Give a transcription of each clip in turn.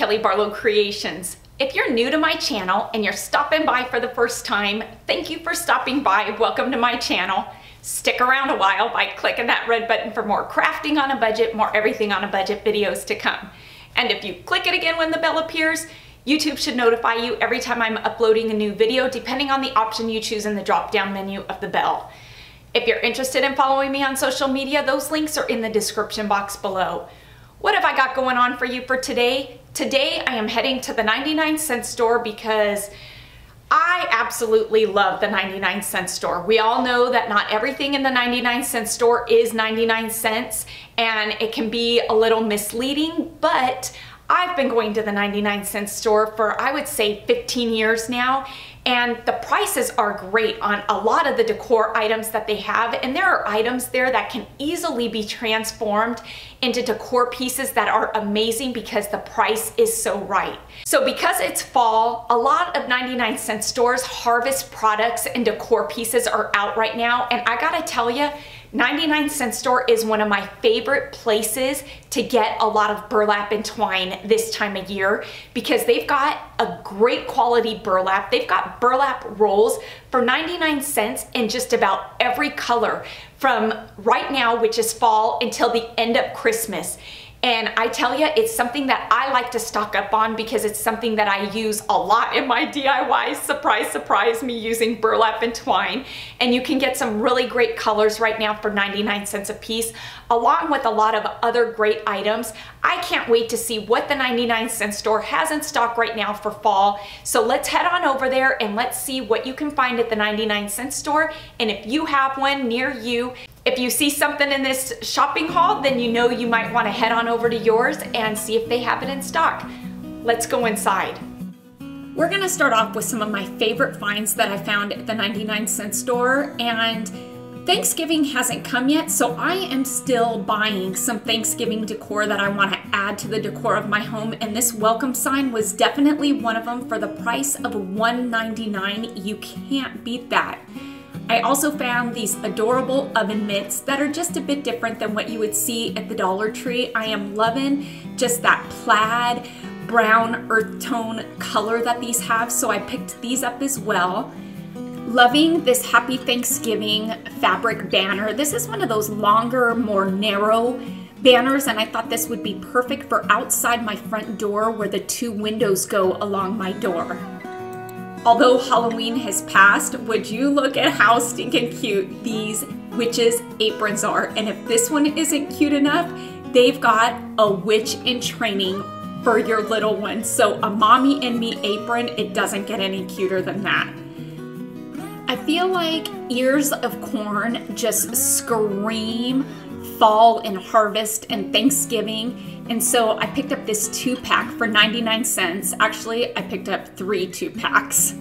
Kelly Barlow Creations. If you're new to my channel and you're stopping by for the first time, thank you for stopping by. Welcome to my channel. Stick around a while by clicking that red button for more crafting on a budget, more everything on a budget videos to come. And if you click it again when the bell appears, YouTube should notify you every time I'm uploading a new video, depending on the option you choose in the drop-down menu of the bell. If you're interested in following me on social media, those links are in the description box below. What have I got going on for you for today? Today I am heading to the 99 cent store because I absolutely love the 99 cent store. We all know that not everything in the 99 cent store is 99 cents and it can be a little misleading, but I've been going to the 99 cent store for I would say 15 years now and the prices are great on a lot of the decor items that they have and there are items there that can easily be transformed into decor pieces that are amazing because the price is so right. So because it's fall, a lot of 99 cent stores harvest products and decor pieces are out right now and I gotta tell you 99 cent store is one of my favorite places to get a lot of burlap and twine this time of year because they've got a great quality burlap. They've got burlap rolls for 99 cents in just about every color from right now, which is fall, until the end of Christmas. And I tell you, it's something that I like to stock up on because it's something that I use a lot in my DIYs. Surprise, surprise, me using burlap and twine. And you can get some really great colors right now for 99 cents a piece, along with a lot of other great items. I can't wait to see what the 99 cent store has in stock right now for fall. So let's head on over there and let's see what you can find at the 99 cent store. And if you have one near you, if you see something in this shopping haul, then you know you might want to head on over to yours and see if they have it in stock. Let's go inside. We're gonna start off with some of my favorite finds that I found at the 99 cent store and Thanksgiving hasn't come yet, so I am still buying some Thanksgiving decor that I want to add to the decor of my home, and this welcome sign was definitely one of them for the price of $1.99. You can't beat that. I also found these adorable oven mitts that are just a bit different than what you would see at the Dollar Tree. I am loving just that plaid brown earth tone color that these have, so I picked these up as well. Loving this Happy Thanksgiving fabric banner. This is one of those longer, more narrow banners and I thought this would be perfect for outside my front door where the two windows go along my door. Although Halloween has passed, would you look at how stinking cute these witches aprons are? And if this one isn't cute enough, they've got a witch in training for your little one. So a mommy and me apron, it doesn't get any cuter than that. I feel like ears of corn just scream fall and harvest and Thanksgiving. And so I picked up this two pack for 99 cents. Actually, I picked up three two packs.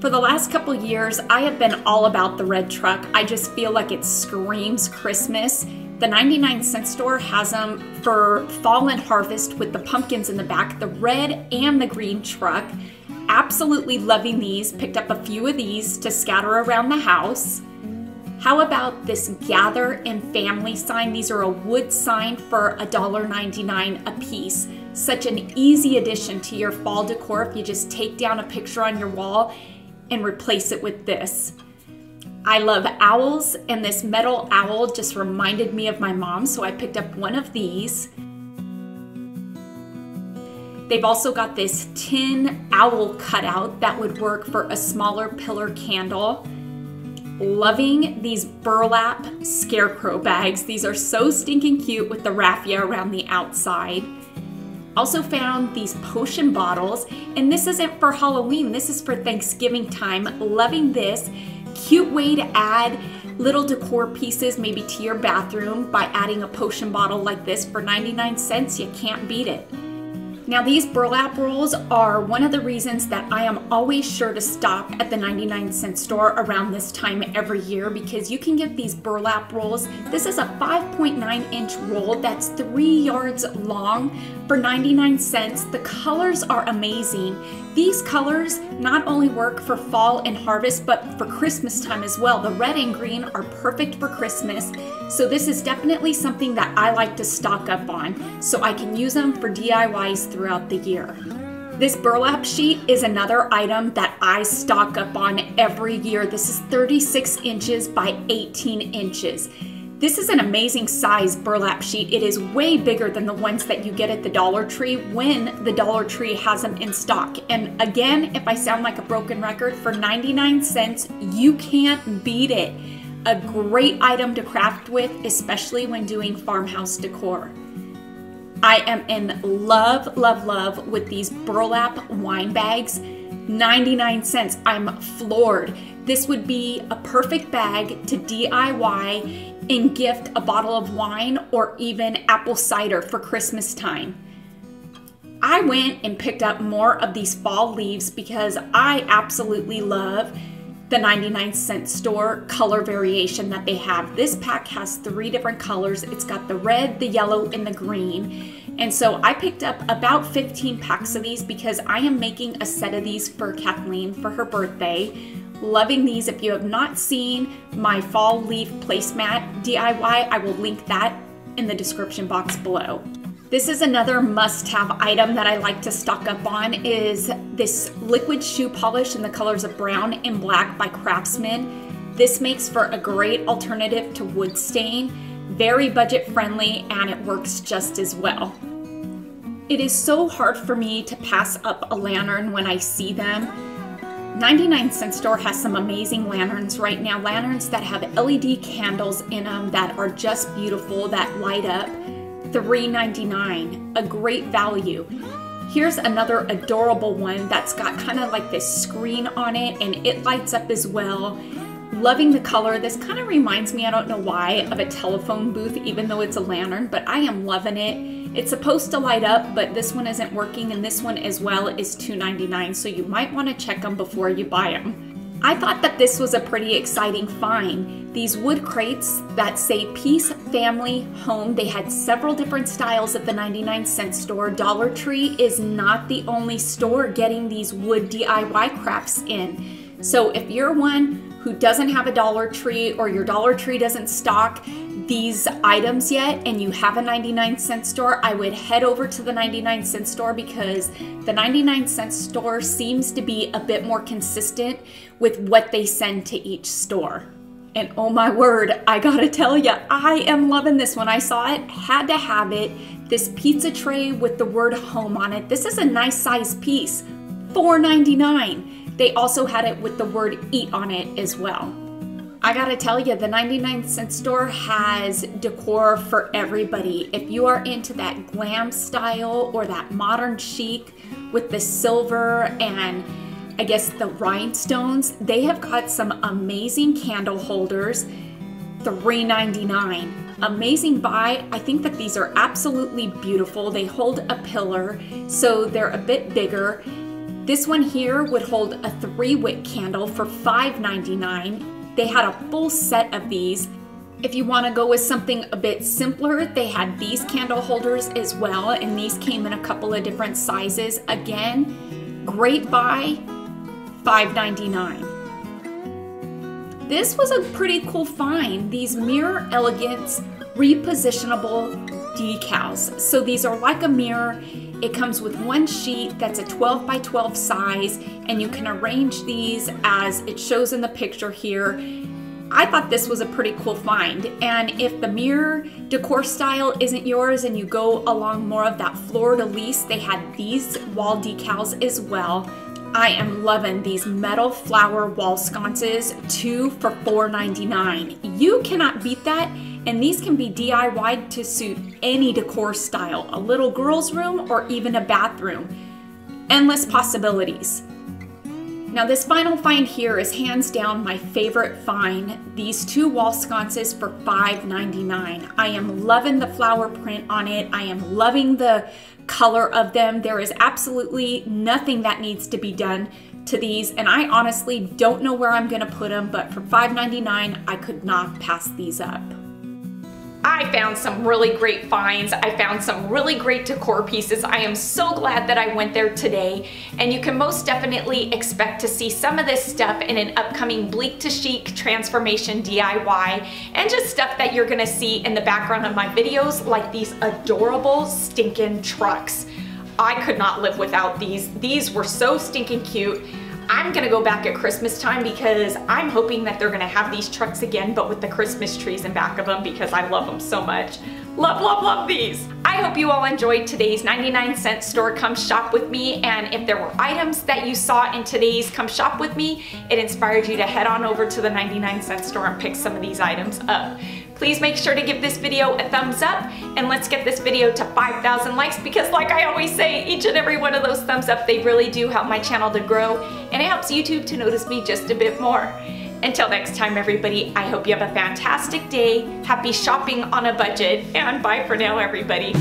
For the last couple years, I have been all about the red truck. I just feel like it screams Christmas. The 99 cent store has them for fall and harvest with the pumpkins in the back, the red and the green truck. Absolutely loving these. Picked up a few of these to scatter around the house. How about this gather and family sign? These are a wood sign for $1.99 a piece. Such an easy addition to your fall decor if you just take down a picture on your wall and replace it with this. I love owls and this metal owl just reminded me of my mom so I picked up one of these. They've also got this tin owl cutout that would work for a smaller pillar candle. Loving these burlap scarecrow bags. These are so stinking cute with the raffia around the outside. Also found these potion bottles, and this isn't for Halloween, this is for Thanksgiving time. Loving this. Cute way to add little decor pieces maybe to your bathroom by adding a potion bottle like this for 99 cents. You can't beat it. Now these burlap rolls are one of the reasons that I am always sure to stop at the 99 cent store around this time every year because you can get these burlap rolls. This is a 5.9 inch roll that's three yards long for 99 cents. The colors are amazing. These colors not only work for fall and harvest, but for Christmas time as well. The red and green are perfect for Christmas. So this is definitely something that I like to stock up on so I can use them for DIYs through throughout the year. This burlap sheet is another item that I stock up on every year. This is 36 inches by 18 inches. This is an amazing size burlap sheet. It is way bigger than the ones that you get at the Dollar Tree when the Dollar Tree has them in stock. And again, if I sound like a broken record, for 99 cents, you can't beat it. A great item to craft with, especially when doing farmhouse decor. I am in love, love, love with these burlap wine bags. 99 cents. I'm floored. This would be a perfect bag to DIY and gift a bottle of wine or even apple cider for Christmas time. I went and picked up more of these fall leaves because I absolutely love the 99 cent store color variation that they have. This pack has three different colors. It's got the red, the yellow, and the green. And so I picked up about 15 packs of these because I am making a set of these for Kathleen for her birthday. Loving these. If you have not seen my fall leaf placemat DIY, I will link that in the description box below. This is another must-have item that I like to stock up on is this liquid shoe polish in the colors of brown and black by Craftsman. This makes for a great alternative to wood stain, very budget friendly, and it works just as well. It is so hard for me to pass up a lantern when I see them 99 Cent Store has some amazing lanterns right now. Lanterns that have LED candles in them that are just beautiful, that light up. $3.99, a great value. Here's another adorable one that's got kind of like this screen on it and it lights up as well. Loving the color. This kind of reminds me, I don't know why, of a telephone booth, even though it's a lantern, but I am loving it. It's supposed to light up, but this one isn't working, and this one as well is $2.99, so you might want to check them before you buy them. I thought that this was a pretty exciting find. These wood crates that say Peace Family Home, they had several different styles at the 99 cent store. Dollar Tree is not the only store getting these wood DIY crafts in. So if you're one who doesn't have a Dollar Tree or your Dollar Tree doesn't stock these items yet and you have a 99 cent store, I would head over to the 99 cent store because the 99 cent store seems to be a bit more consistent with what they send to each store. And oh my word, I gotta tell you, I am loving this one. I saw it, had to have it. This pizza tray with the word home on it. This is a nice size piece, $4.99. They also had it with the word eat on it as well. I gotta tell you, the 99 cent store has decor for everybody. If you are into that glam style or that modern chic with the silver and I guess the rhinestones, they have got some amazing candle holders. $3.99. Amazing buy. I think that these are absolutely beautiful. They hold a pillar, so they're a bit bigger. This one here would hold a three wick candle for $5.99. They had a full set of these. If you want to go with something a bit simpler, they had these candle holders as well, and these came in a couple of different sizes. Again, great buy, $5.99. This was a pretty cool find. These Mirror Elegance repositionable decals. So these are like a mirror it comes with one sheet that's a 12 by 12 size and you can arrange these as it shows in the picture here. I thought this was a pretty cool find and if the mirror decor style isn't yours and you go along more of that fleur-de-lis, they had these wall decals as well. I am loving these metal flower wall sconces, two for $4.99. You cannot beat that and these can be DIYed to suit any decor style, a little girl's room or even a bathroom. Endless possibilities. Now this final find here is hands down my favorite find. These two wall sconces for $5.99. I am loving the flower print on it. I am loving the color of them. There is absolutely nothing that needs to be done to these and I honestly don't know where I'm gonna put them but for $5.99 I could not pass these up. I found some really great finds. I found some really great decor pieces. I am so glad that I went there today and you can most definitely expect to see some of this stuff in an upcoming Bleak to Chic transformation DIY and just stuff that you're gonna see in the background of my videos like these adorable stinking trucks. I could not live without these. These were so stinking cute. I'm gonna go back at Christmas time because I'm hoping that they're gonna have these trucks again, but with the Christmas trees in back of them because I love them so much. Love, love, love these. I hope you all enjoyed today's 99 cent store come shop with me and if there were items that you saw in today's come shop with me, it inspired you to head on over to the 99 cent store and pick some of these items up. Please make sure to give this video a thumbs up and let's get this video to 5,000 likes because like I always say, each and every one of those thumbs up, they really do help my channel to grow and it helps YouTube to notice me just a bit more. Until next time, everybody, I hope you have a fantastic day. Happy shopping on a budget, and bye for now, everybody.